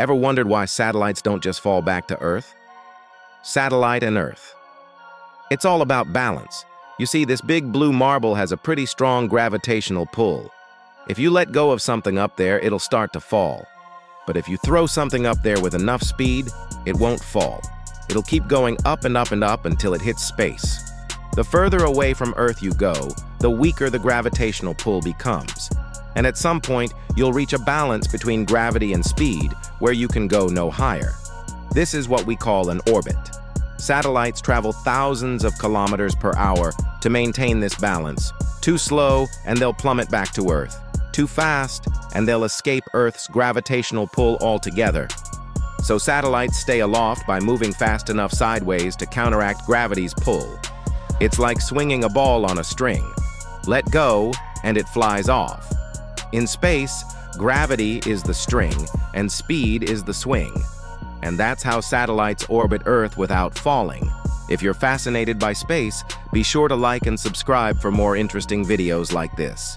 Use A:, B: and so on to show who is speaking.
A: Ever wondered why satellites don't just fall back to Earth? Satellite and Earth. It's all about balance. You see, this big blue marble has a pretty strong gravitational pull. If you let go of something up there, it'll start to fall. But if you throw something up there with enough speed, it won't fall. It'll keep going up and up and up until it hits space. The further away from Earth you go, the weaker the gravitational pull becomes. And at some point, you'll reach a balance between gravity and speed where you can go no higher. This is what we call an orbit. Satellites travel thousands of kilometers per hour to maintain this balance. Too slow, and they'll plummet back to Earth. Too fast, and they'll escape Earth's gravitational pull altogether. So satellites stay aloft by moving fast enough sideways to counteract gravity's pull. It's like swinging a ball on a string. Let go, and it flies off. In space, gravity is the string, and speed is the swing. And that's how satellites orbit Earth without falling. If you're fascinated by space, be sure to like and subscribe for more interesting videos like this.